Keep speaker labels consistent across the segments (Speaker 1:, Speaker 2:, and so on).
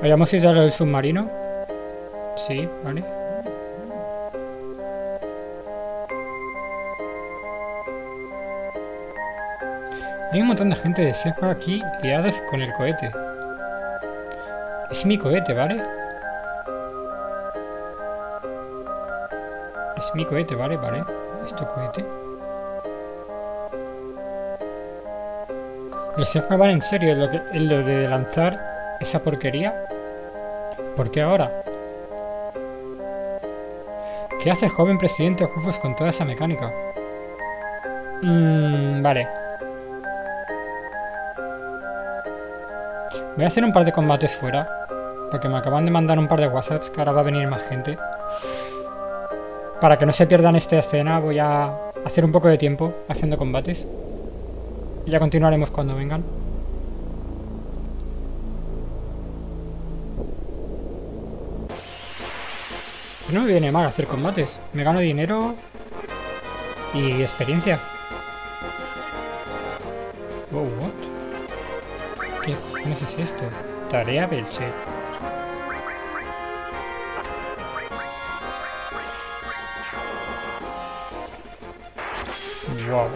Speaker 1: ¿Habíamos ido a lo del submarino? Sí, vale. Hay un montón de gente de Sepa aquí liados con el cohete. Es mi cohete, ¿vale? Es mi cohete, ¿vale? Vale. ¿Esto cohete? ¿Los Sepa van en serio lo, lo de lanzar esa porquería? ¿Por qué ahora? ¿Qué hace el joven presidente Rufus con toda esa mecánica? Mmm, vale. Voy a hacer un par de combates fuera. Porque me acaban de mandar un par de whatsapps que ahora va a venir más gente. Para que no se pierdan esta escena voy a hacer un poco de tiempo haciendo combates. Y ya continuaremos cuando vengan. No me viene mal hacer combates. Me gano dinero y experiencia. Wow, what? ¿Qué cojones es esto? Tarea Belche. Wow.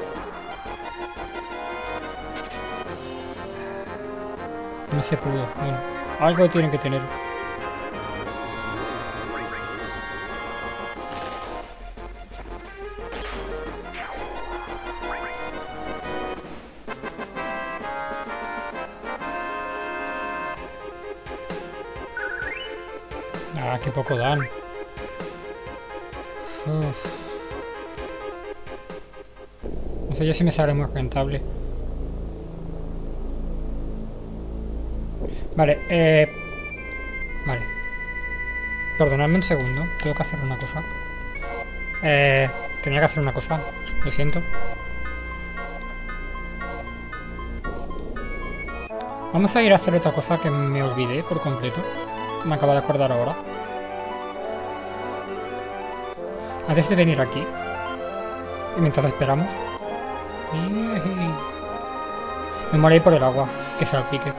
Speaker 1: No se pudo. Bueno, algo tienen que tener. Poco dan. Uf. No sé yo si me sale muy rentable. Vale, eh... Vale. Perdonadme un segundo, tengo que hacer una cosa. Eh... Tenía que hacer una cosa, lo siento. Vamos a ir a hacer otra cosa que me olvidé por completo. Me acabo de acordar ahora. Antes de venir aquí. Y mientras esperamos. Me morí por el agua. Que salpique.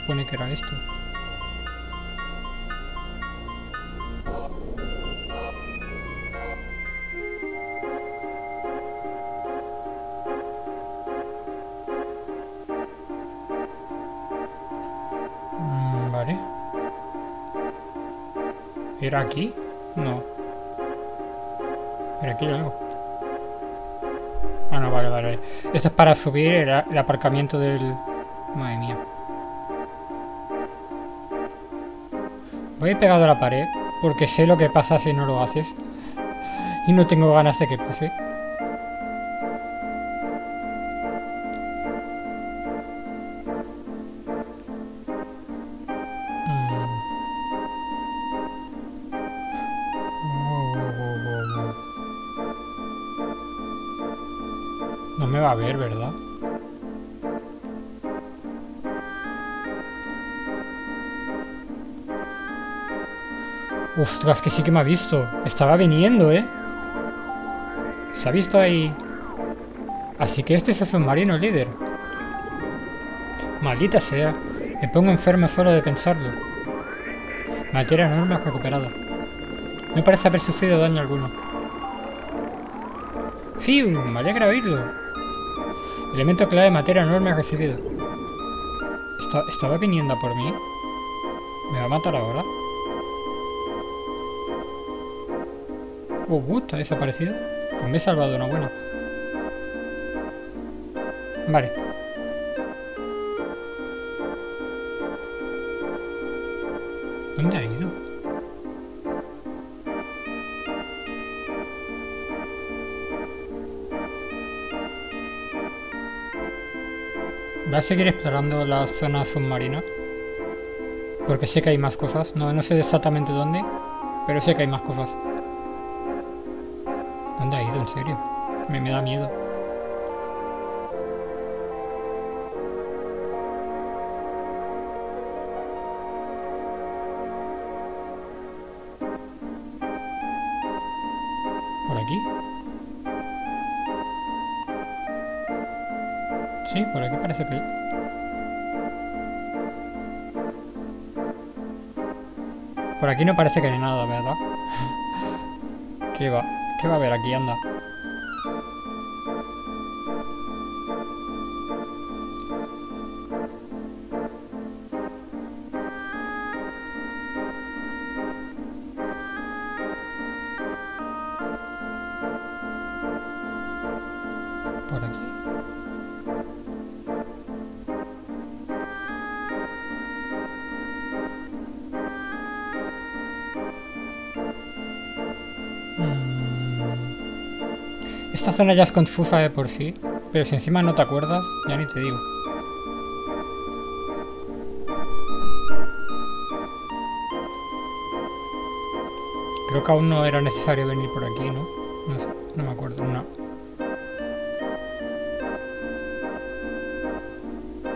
Speaker 1: Supone que era esto? Mm, vale. ¿Era aquí? No. ¿Era aquí algo? Ah, no, vale, vale. Esto es para subir el, el aparcamiento del... Madre mía. Voy pegado a la pared porque sé lo que pasa si no lo haces. Y no tengo ganas de que pase. Ostras, que sí que me ha visto. Estaba viniendo, ¿eh? Se ha visto ahí. Así que este es el submarino líder. Maldita sea. Me pongo enfermo solo de pensarlo. Materia enorme recuperada. No parece haber sufrido daño alguno. ¡Fiu! Me alegra oírlo. Elemento clave materia enorme recibido. Esta- ¿Estaba viniendo por mí? ¿Me va a matar ahora? Oh, what? ¿Ha desaparecido? Pues me he salvado una buena. Vale. ¿Dónde ha ido? Voy a seguir explorando la zona submarina. Porque sé que hay más cosas. No, no sé exactamente dónde. Pero sé que hay más cosas. ¿Dónde ha ido? En serio. Me, me da miedo. ¿Por aquí? Sí, por aquí parece que... Por aquí no parece que hay nada, ¿verdad? ¿Qué va? ¿Qué va a haber aquí? Anda. Por aquí. Mm. Esta zona ya es confusa de por sí, pero si encima no te acuerdas, ya ni te digo. Creo que aún no era necesario venir por aquí, ¿no? No sé, no me acuerdo, no.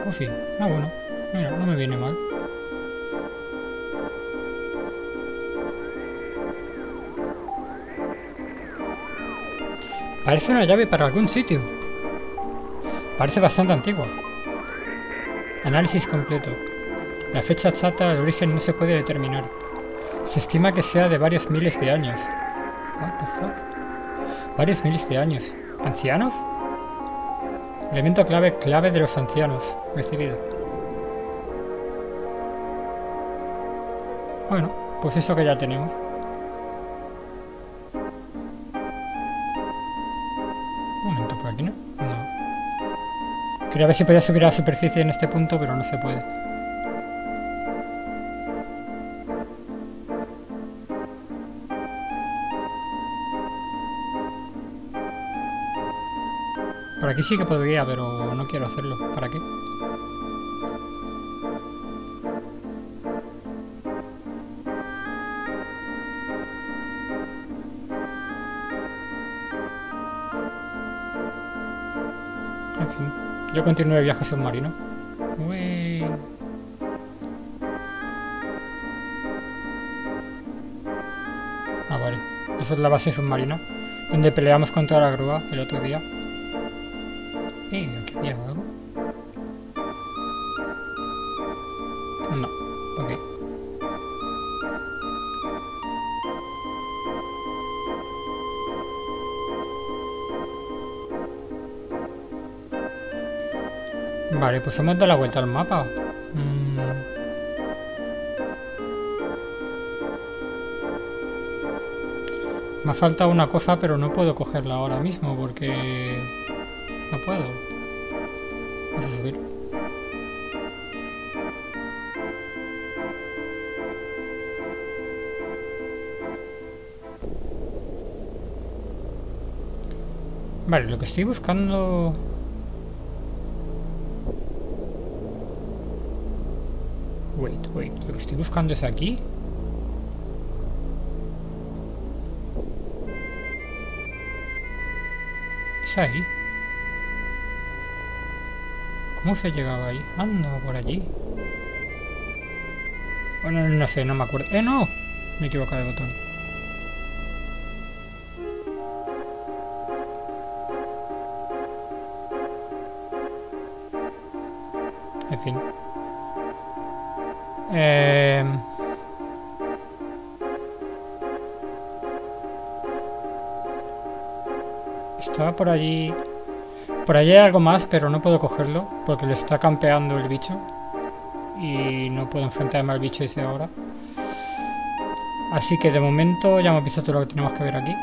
Speaker 1: Oh, sí. Ah, bueno. Mira, no me viene mal. Parece una llave para algún sitio. Parece bastante antigua. Análisis completo. La fecha exacta del origen no se puede determinar. Se estima que sea de varios miles de años. What the fuck? Varios miles de años. ¿Ancianos? Elemento clave clave de los ancianos. Recibido. Bueno, pues eso que ya tenemos. Quería ver si podía subir a la superficie en este punto, pero no se puede. Por aquí sí que podría, pero no quiero hacerlo. ¿Para qué? Yo continúo el viaje submarino. Uy. Ah, vale. Esa es la base submarina, donde peleamos contra la grúa el otro día. Vale, pues hemos dado la vuelta al mapa. Mm. Me ha faltado una cosa, pero no puedo cogerla ahora mismo porque... No puedo. Vamos a subir. Vale, lo que estoy buscando... estoy buscando es aquí. Es ahí. ¿Cómo se llegaba ahí? Anda, por allí. Bueno, no sé, no me acuerdo. ¡Eh, no! Me he equivocado de botón. En fin. Eh... Estaba por allí... Por allí hay algo más, pero no puedo cogerlo porque le está campeando el bicho. Y no puedo enfrentarme al bicho ese ahora. Así que de momento ya hemos visto todo lo que tenemos que ver aquí.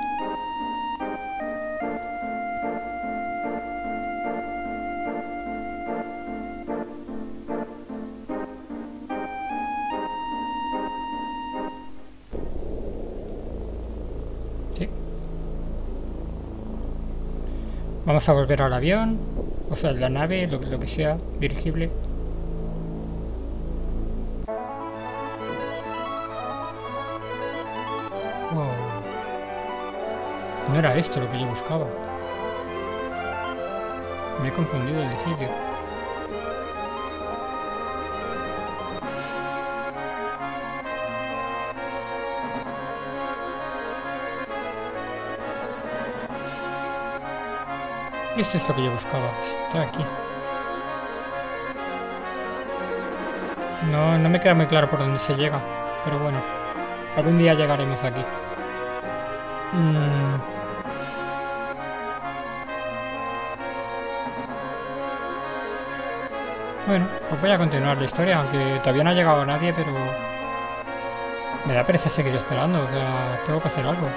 Speaker 1: Vamos a volver al avión, o sea, la nave, lo, que sea, dirigible. Wow. No era esto lo que yo buscaba. Me he confundido de sitio. Esto es lo que yo buscaba. Está aquí. No, no me queda muy claro por dónde se llega. Pero bueno. Algún día llegaremos aquí. Mm. Bueno, pues voy a continuar la historia, aunque todavía no ha llegado nadie, pero... Me da pereza seguir esperando, o sea, tengo que hacer algo.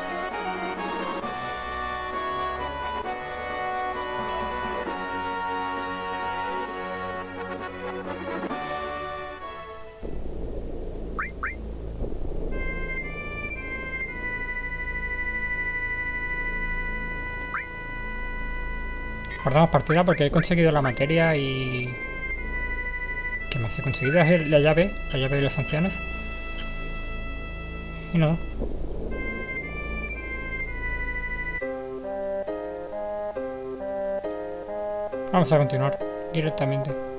Speaker 1: Guardamos partida porque he conseguido la materia y... ¿Qué más he conseguido? La llave, la llave de los ancianos. Y nada. Vamos a continuar directamente.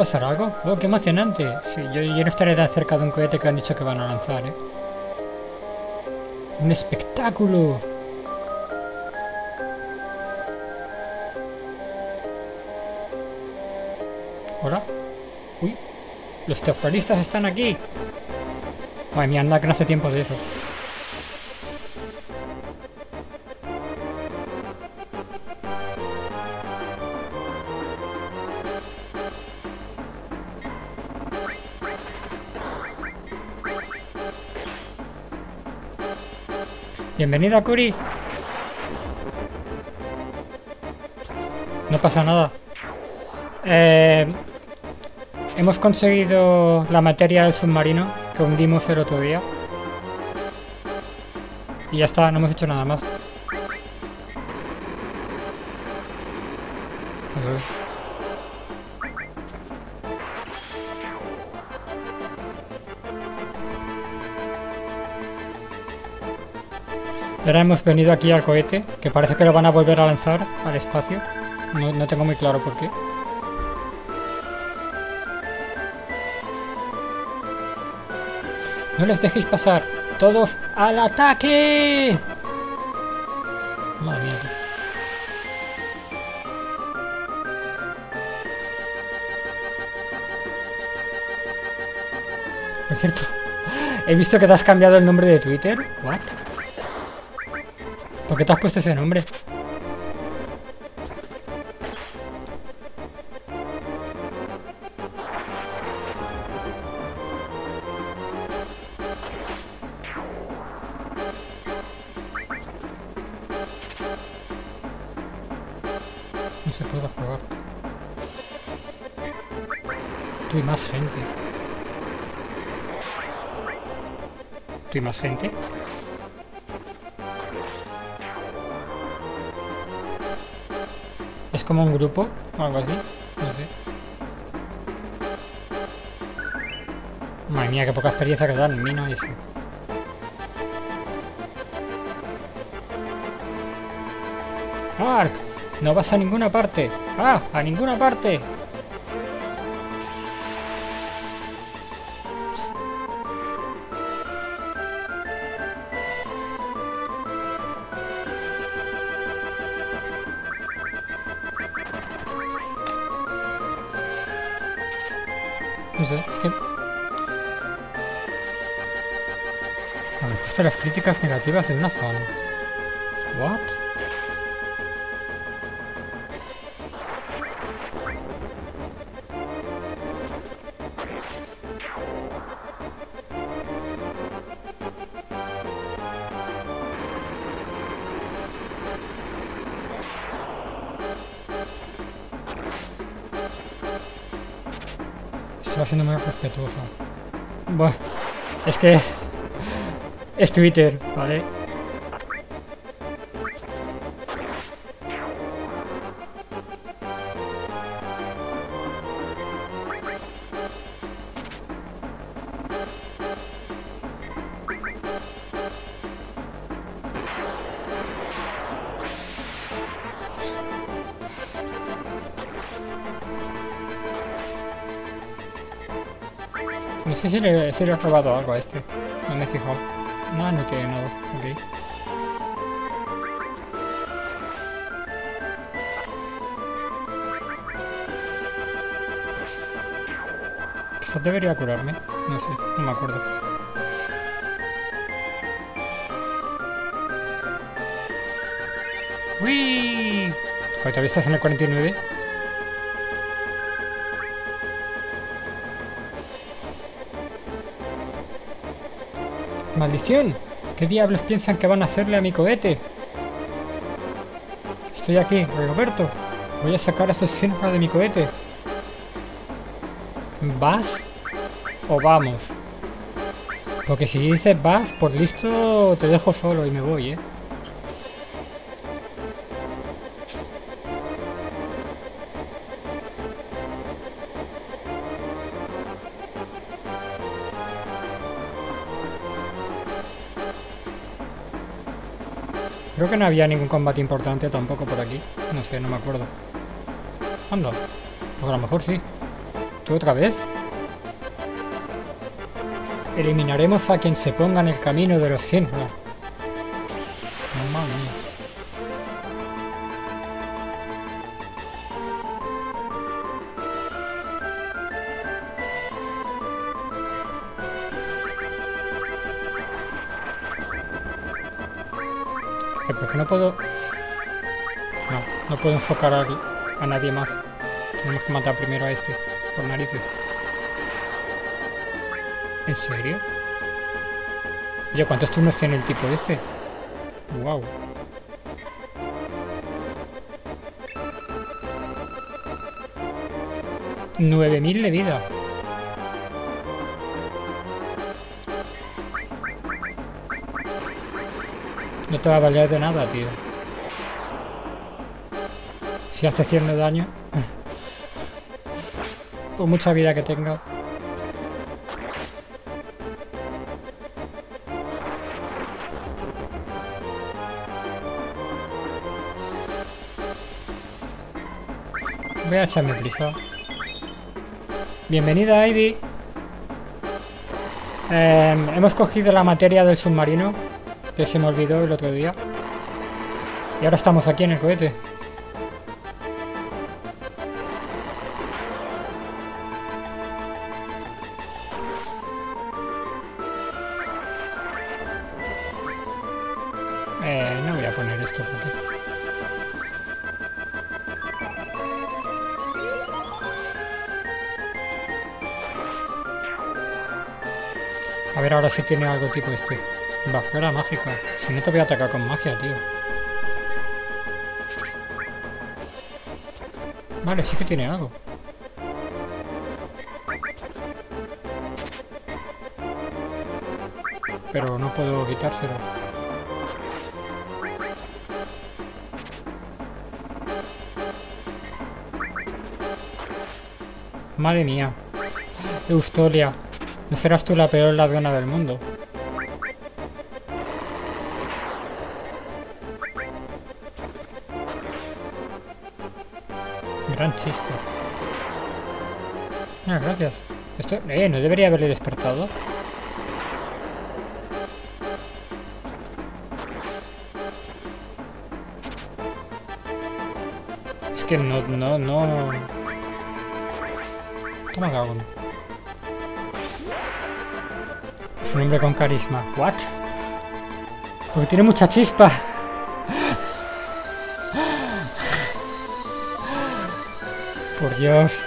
Speaker 1: Pasar algo? ¡Oh, qué emocionante! Sí, yo, no estaré tan cerca de un cohete que han dicho que van a lanzar, ¿eh? ¡Un espectáculo! ¿Hola? ¡Uy! ¡Los terroristas están aquí! Madre mía, anda que no hace tiempo de eso. Bienvenida, Kuri. No pasa nada. Eh, hemos conseguido la materia del submarino que hundimos el otro día. Y ya está, no hemos hecho nada más. Ahora hemos venido aquí al cohete, que parece que lo van a volver a lanzar al espacio. No, tengo muy claro por qué. No les dejéis pasar. ¡Todos al ataque! Madre mía. Por cierto, he visto que te has cambiado el nombre de Twitter. ¿What? ¿Por qué te has puesto ese nombre? No se puede jugar. Tú y más gente. ¿Tú y más gente? Como un grupo o algo así? No sé. Madre mía, qué poca experiencia que dan, Mino ese. ¡Ark! ¡No vas a ninguna parte! ¡Ah! ¡A ninguna parte! Críticas negativas de una fan. ¿What? Estoy siendo muy respetuoso. Bueno, es que... Es Twitter, ¿vale? No sé si le, si le he robado algo a este. No me he fijado. No, no tiene nada. Ok. Quizás debería curarme. No sé, no me acuerdo. ¡Uy! Joder, ¿todavía estás en el 49? ¡Maldición! ¿Qué diablos piensan que van a hacerle a mi cohete? Estoy aquí, Roberto. Voy a sacar a esos de mi cohete. ¿Vas o vamos? Porque si dices vas, por listo te dejo solo y me voy, ¿eh? Creo que no había ningún combate importante tampoco por aquí. No sé, no me acuerdo. Anda. Pues a lo mejor sí. ¿Tú otra vez? Eliminaremos a quien se ponga en el camino de los Sinha. Mamma ¿Por qué no puedo...? No, no puedo enfocar a, a nadie más. Tenemos que matar primero a este, por narices. ¿En serio? Oye, ¿cuántos turnos tiene el tipo este? Wow. Nueve mil de vida. No te va a valer de nada, tío. Si hace 100 de daño. Por mucha vida que tengas. Voy a echarme prisa. Bienvenida, Ivy. Em, hemos cogido la materia del submarino, se me olvidó el otro día. Y ahora estamos aquí en el cohete. Eh, no voy a poner esto porque... A ver ahora si tiene algo tipo este. Barrera mágica. Si no te voy a atacar con magia, tío. Vale, sí que tiene algo. Pero no puedo quitárselo. Madre mía. Eustolia. No serás tú la peor ladrona del mundo. Gran chispa. Ah, gracias. Esto, eh, ¿no debería haberle despertado? Es que no, no, no... Toma cago. Es un hombre con carisma. ¿What? Porque tiene mucha chispa. Por Dios.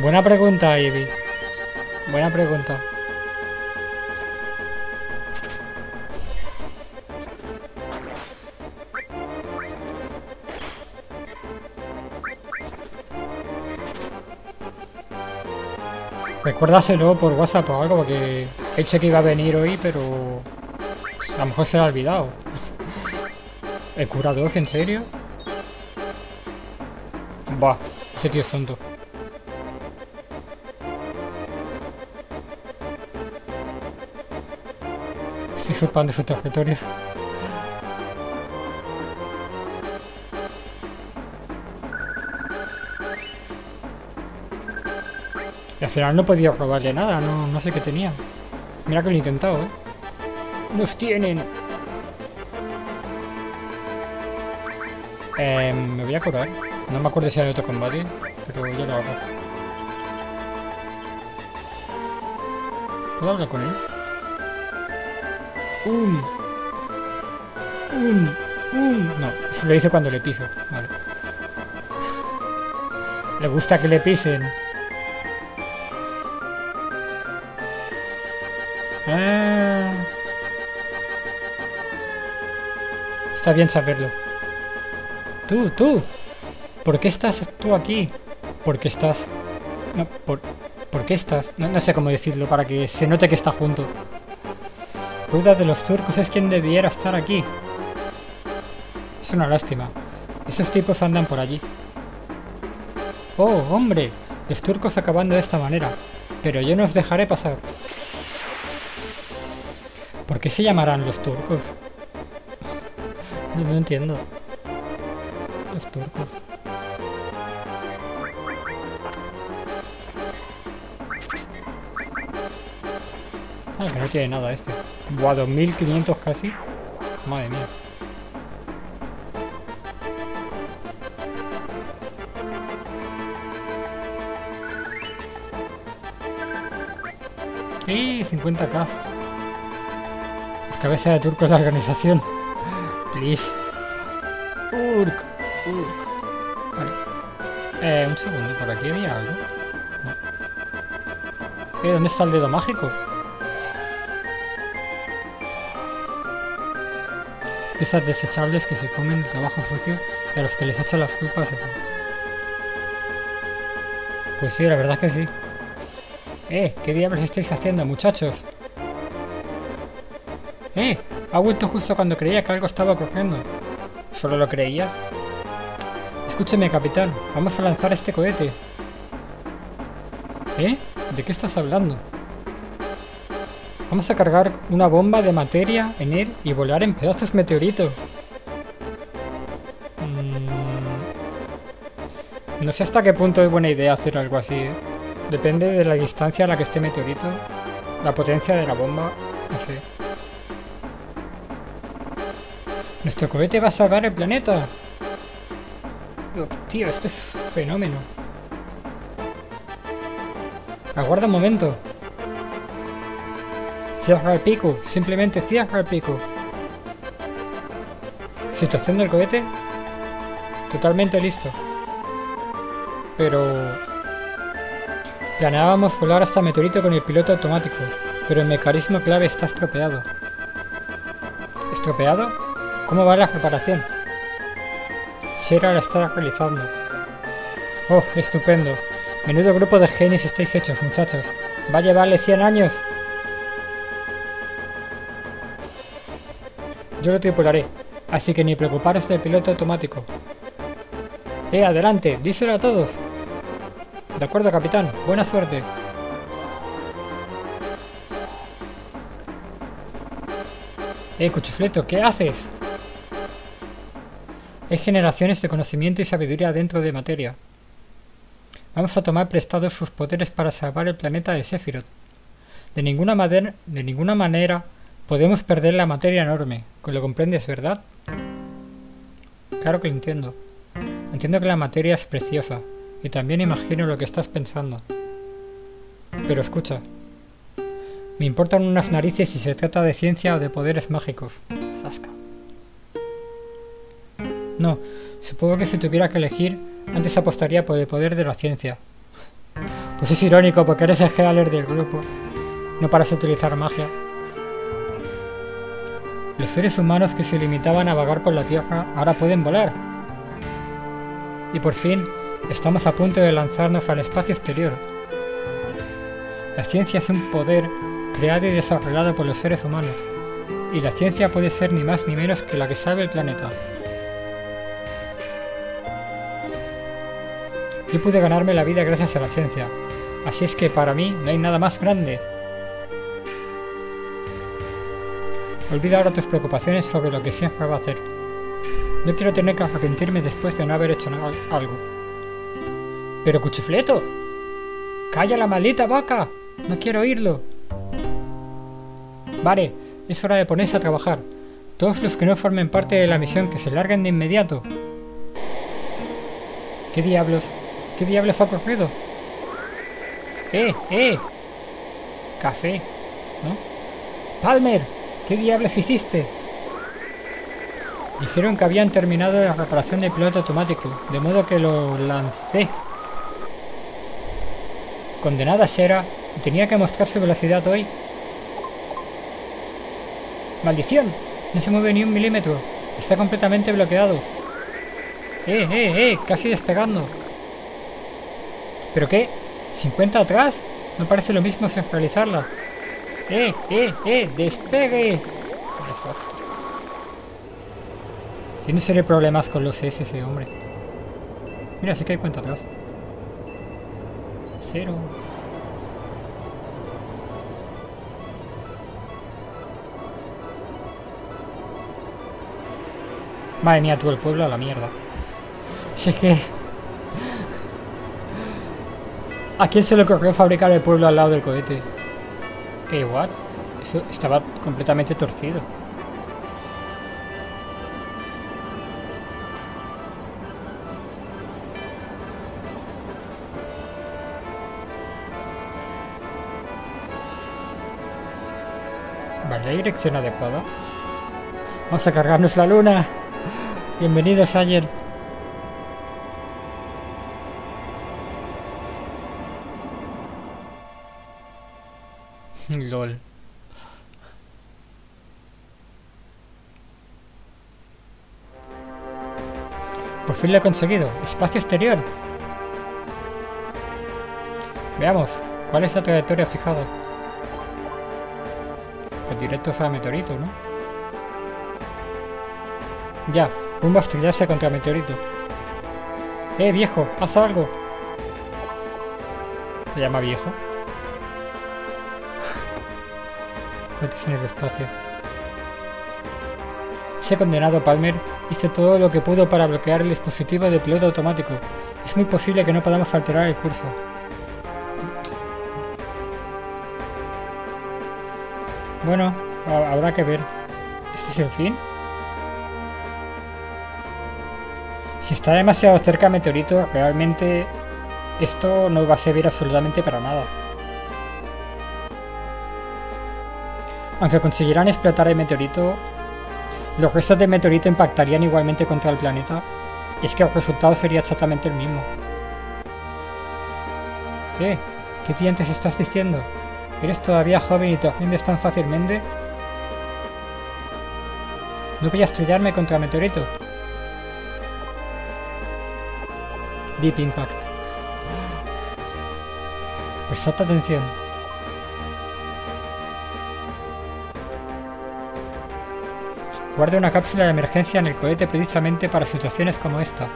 Speaker 1: Buena pregunta, Ivy. Buena pregunta. Recuérdaselo por WhatsApp o algo, porque he que iba a venir hoy, pero a lo mejor se lo ha olvidado. ¿El cura 2? ¿En serio? Buah, ese tío es tonto. Estoy surpando su territorio. Final no podía probarle nada, no, no sé qué tenía. Mira que lo he intentado, ¿eh? ¡Nos tienen! Eh, me voy a curar. No me acuerdo si hay otro combate, pero ya lo hago. ¿Puedo hablar con él? Un. Un. Un. No, eso lo hice cuando le piso. Vale. Le gusta que le pisen. Ah. Está bien saberlo. Tú, tú. ¿Por qué estás tú aquí? ¿Por qué estás? No, por, ¿por qué estás? No, no sé cómo decirlo para que se note que está junto. Ruda de los turcos es quien debiera estar aquí. Es una lástima. Esos tipos andan por allí. Oh, hombre. Los turcos acabando de esta manera. Pero yo no os dejaré pasar. ¿Por qué se llamarán los turcos? No, entiendo. Los turcos. Ah, que no tiene nada este. Buah, 2500 casi. Madre mía. ¡Eh! 50k. Cabeza de turco de la organización. Please. Urk. Urk. Vale. Eh, un segundo, por aquí había algo. Eh, ¿dónde está el dedo mágico? Piezas desechables que se comen el trabajo sucio y a los que les echan las culpas de todo. Pues sí, la verdad que sí. ¡Eh! ¿Qué diablos estáis haciendo, muchachos? Ha vuelto justo cuando creía que algo estaba ocurriendo. ¿Solo lo creías? Escúcheme, capitán. Vamos a lanzar este cohete. ¿Eh? ¿De qué estás hablando? Vamos a cargar una bomba de materia en él y volar en pedazos meteorito. Mm. No sé hasta qué punto es buena idea hacer algo así. ¿eh? Depende de la distancia a la que esté meteorito, la potencia de la bomba, no sé. Nuestro cohete va a salvar el planeta. Tío, esto es fenómeno. Aguarda un momento. Cierra el pico, simplemente cierra el pico. Situación del cohete. Totalmente listo. Pero... Planeábamos volar hasta meteorito con el piloto automático, pero el mecanismo clave está estropeado. ¿Estropeado? ¿Cómo va la preparación? Sierra la está realizando. Oh, estupendo. Menudo grupo de genios estáis hechos, muchachos. Va a llevarle 100 años. Yo lo tripularé, así que ni preocuparos del piloto automático. ¡Eh, adelante! ¡Díselo a todos! De acuerdo, capitán. Buena suerte. Eh, cuchufleto, ¿qué haces? Hay generaciones de conocimiento y sabiduría dentro de materia. Vamos a tomar prestados sus poderes para salvar el planeta de Sephiroth. De ninguna, de ninguna manera podemos perder la materia enorme. ¿Lo comprendes, verdad? Claro que lo entiendo. Entiendo que la materia es preciosa, y también imagino lo que estás pensando. Pero escucha. Me importan unas narices si se trata de ciencia o de poderes mágicos. Zasca. No, supongo que si tuviera que elegir, antes apostaría por el poder de la ciencia. Pues es irónico porque eres el Healer del grupo. No paras de utilizar magia. Los seres humanos que se limitaban a vagar por la Tierra ahora pueden volar. Y por fin, estamos a punto de lanzarnos al espacio exterior. La ciencia es un poder creado y desarrollado por los seres humanos. Y la ciencia puede ser ni más ni menos que la que salve el planeta. Yo pude ganarme la vida gracias a la ciencia, así es que para mí no hay nada más grande. Olvida ahora tus preocupaciones sobre lo que siempre va a hacer. No quiero tener que arrepentirme después de no haber hecho algo. Pero cuchifleto. ¡Calla la maldita boca! No quiero oírlo. Vale, es hora de ponerse a trabajar. Todos los que no formen parte de la misión que se larguen de inmediato. ¿Qué diablos? ¿Qué diablos ha ocurrido? ¡Eh! ¡Eh! Café, ¿no? Palmer, ¿qué diablos hiciste? Dijeron que habían terminado la reparación del piloto automático, de modo que lo lancé. Condenada será, tenía que mostrar su velocidad hoy. ¡Maldición! No se mueve ni un milímetro. Está completamente bloqueado. ¡Eh, eh, eh! Casi despegando. ¿Pero qué? ¿50 atrás? No parece lo mismo sin realizarla. ¡Eh, eh, eh! ¡Despegue! Tiene serio problemas con los S ese hombre. Mira, sí que hay cuenta atrás. Cero. Madre mía, tú el pueblo a la mierda. Si es que... ¿A quién se le ocurrió fabricar el pueblo al lado del cohete? Eh, what? Eso estaba completamente torcido. Vale, dirección adecuada. Vamos a cargarnos la luna. Bienvenidos ayer. Fin lo he conseguido. Espacio exterior. Veamos. ¿Cuál es la trayectoria fijada? Pues directos a meteorito, ¿no? Ya. Un a contra meteorito. ¡Eh, viejo! ¡Haz algo! ¿Se llama viejo? Cuentas en el espacio. Ese condenado Palmer hizo todo lo que pudo para bloquear el dispositivo de piloto automático. Es muy posible que no podamos alterar el curso. Bueno, habrá que ver. ¿Este es el fin? Si está demasiado cerca meteorito, realmente esto no va a servir absolutamente para nada. Aunque consiguieran explotar el meteorito, los restos del meteorito impactarían igualmente contra el planeta, es que el resultado sería exactamente el mismo. ¿Qué? ¿Qué dientes estás diciendo? ¿Eres todavía joven y te rindes tan fácilmente? No voy a estrellarme contra el meteorito. Deep Impact. Prestad atención. Guarde una cápsula de emergencia en el cohete precisamente para situaciones como esta.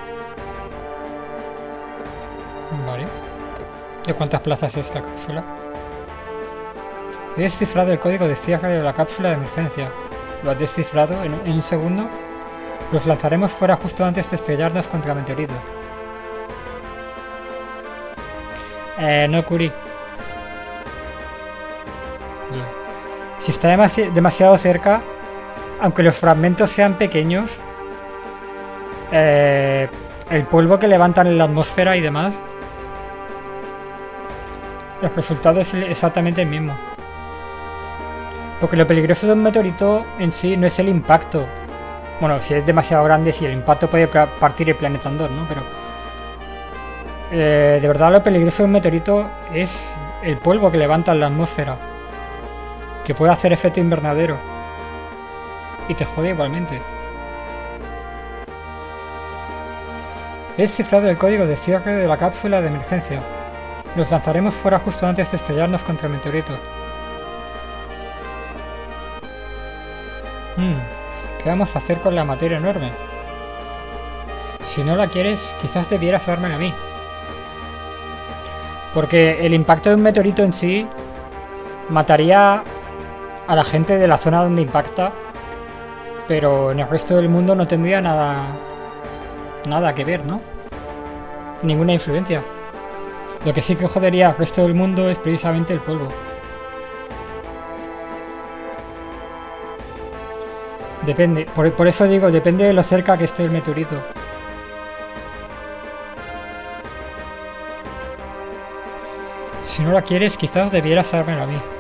Speaker 1: Vale. ¿De cuántas plazas es la cápsula? He descifrado el código de cierre de la cápsula de emergencia. ¿Lo has descifrado en, un segundo? Los lanzaremos fuera justo antes de estrellarnos contra meteorito. Eh, no, Curi. Si está demasiado cerca, aunque los fragmentos sean pequeños, eh, el polvo que levantan en la atmósfera y demás, el resultado es exactamente el mismo. Porque lo peligroso de un meteorito en sí no es el impacto. Bueno, si es demasiado grande, si el impacto puede partir el planeta en dos, ¿no? Pero eh, de verdad lo peligroso de un meteorito es el polvo que levanta en la atmósfera. Que puede hacer efecto invernadero. Y te jode igualmente. He cifrado el código de cierre de la cápsula de emergencia. Los lanzaremos fuera justo antes de estrellarnos contra el meteorito. Hmm, ¿qué vamos a hacer con la materia enorme? Si no la quieres, quizás debieras dármela a mí. Porque el impacto de un meteorito en sí mataría a la gente de la zona donde impacta, pero en el resto del mundo no tendría nada nada que ver, ¿no? Ninguna influencia. Lo que sí que jodería al resto del mundo es precisamente el polvo. Depende, por, por eso digo, depende de lo cerca que esté el meteorito. Si no la quieres, quizás debieras dármelo a mí.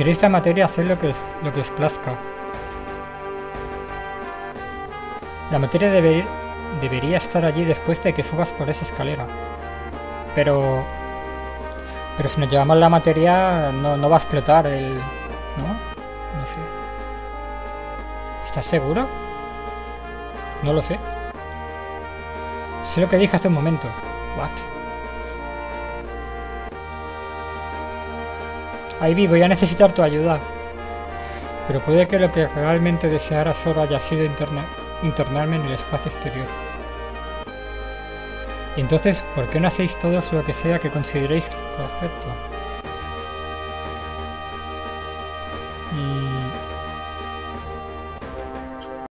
Speaker 1: Queréis la materia, haced lo que os, lo que os plazca. La materia deber- debería estar allí después de que subas por esa escalera. Pero... Pero si nos llevamos la materia, no, no va a explotar el... ¿No? No sé. ¿Estás seguro? No lo sé. Sé lo que dije hace un momento. What? Ivy, voy a necesitar tu ayuda. Pero puede que lo que realmente deseara solo haya sido interna- internarme en el espacio exterior. Entonces, ¿por qué no hacéis todos lo que sea que consideréis correcto?